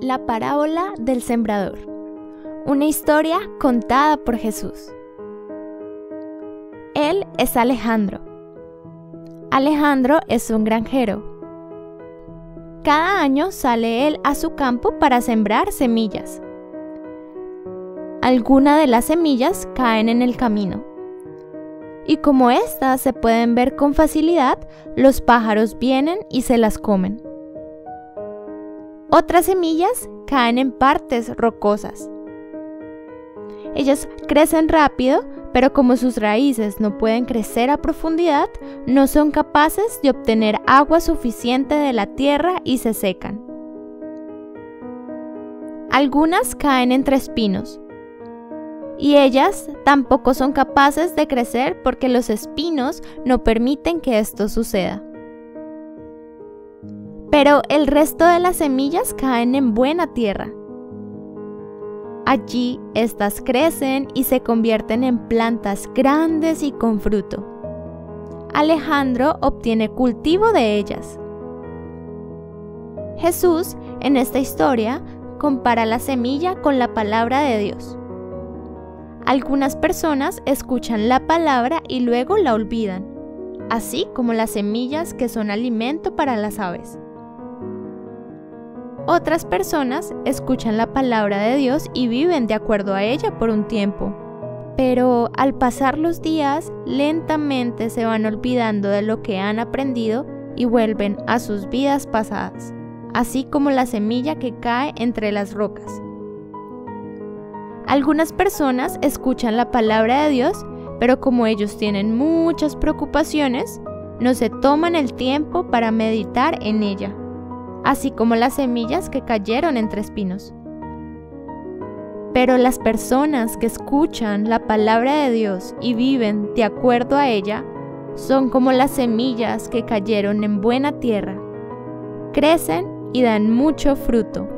La parábola del sembrador. Una historia contada por Jesús. Él es Alejandro. Alejandro es un granjero. Cada año sale él a su campo para sembrar semillas. Algunas de las semillas caen en el camino. Y como éstas se pueden ver con facilidad, los pájaros vienen y se las comen. Otras semillas caen en partes rocosas. Ellas crecen rápido, pero como sus raíces no pueden crecer a profundidad, no son capaces de obtener agua suficiente de la tierra y se secan. Algunas caen entre espinos, y ellas tampoco son capaces de crecer porque los espinos no permiten que esto suceda pero el resto de las semillas caen en buena tierra. Allí estas crecen y se convierten en plantas grandes y con fruto. Alejandro obtiene cultivo de ellas. Jesús, en esta historia, compara la semilla con la palabra de Dios. Algunas personas escuchan la palabra y luego la olvidan, así como las semillas que son alimento para las aves. Otras personas escuchan la palabra de Dios y viven de acuerdo a ella por un tiempo. Pero al pasar los días, lentamente se van olvidando de lo que han aprendido y vuelven a sus vidas pasadas, así como la semilla que cae entre las rocas. Algunas personas escuchan la palabra de Dios, pero como ellos tienen muchas preocupaciones, no se toman el tiempo para meditar en ella así como las semillas que cayeron entre espinos. Pero las personas que escuchan la palabra de Dios y viven de acuerdo a ella son como las semillas que cayeron en buena tierra. Crecen y dan mucho fruto.